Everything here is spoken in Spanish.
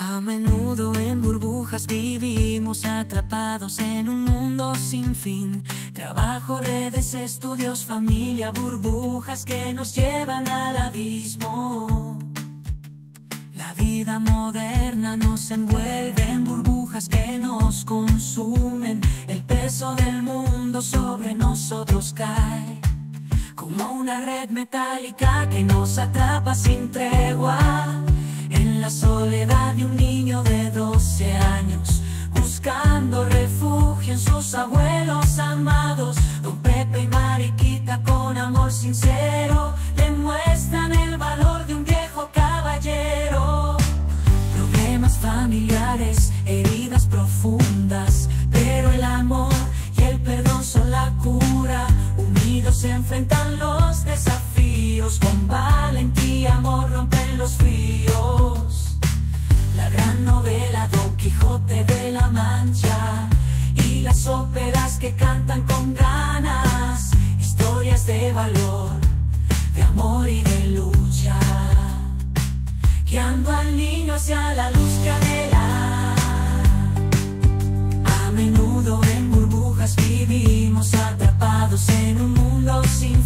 A menudo en burbujas vivimos atrapados en un mundo sin fin. Trabajo, redes, estudios, familia, burbujas que nos llevan al abismo. La vida moderna nos envuelve en burbujas que nos consumen. El peso del mundo sobre nosotros cae. Como una red metálica que nos atrapa sin tregua un niño de 12 años Buscando refugio en sus abuelos amados. Don Pepe y Mariquita con amor sincero Le muestran el valor de un viejo caballero. Problemas familiares, heridas profundas Pero el amor y el perdón son la cura. Unidos se enfrentan los desafíos Con valentía, amor rompen los fríos La gran novela Don Quijote de la Mancha Y las óperas que cantan con ganas Historias de valor, de amor y de lucha Guiando al niño hacia la luz que anhela. A menudo en burbujas vivimos atrapados en un mundo sin